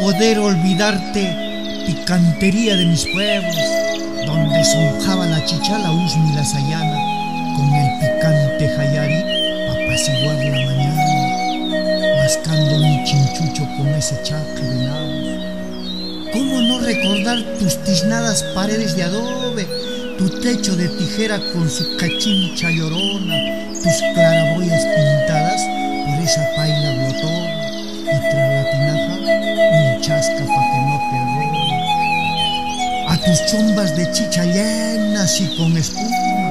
poder olvidarte, picantería de mis pueblos, donde sonjaba la chichala Usmi la Sayana, con el picante Jayari, apaciguar la mañana, mascando un chinchucho con ese chacle de nabos. ¿Cómo no recordar tus tiznadas paredes de adobe, tu techo de tijera con su cachincha llorona, tus tus chombas de chicha llenas y con espuma,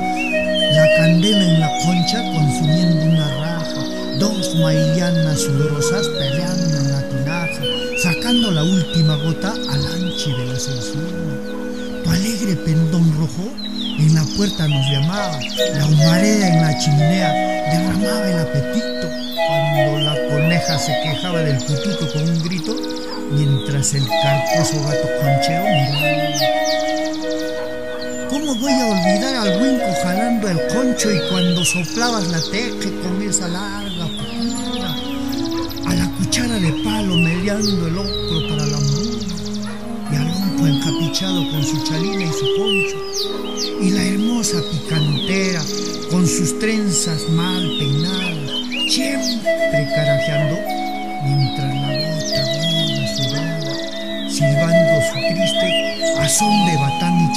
la candela en la concha consumiendo una raja, dos maillanas sudorosas peleando en la tinaja, sacando la última gota al anchi de la censura. Tu alegre pendón rojo en la puerta nos llamaba, la humareda en la chimenea derramaba el apetito, cuando la coneja se quejaba del putito con un grito, mientras el carcoso gato concheo miraba. ¿Cómo voy a olvidar al huinco jalando el concho y cuando soplabas la teje con esa larga putura? A la cuchara de palo mediando el ocro para la mula y al onco encapichado con su chalina y su concho y la hermosa picantera con sus trenzas mal peinadas, siempre carajeando mientras la bota gorda sudaba, silbando su triste a de batán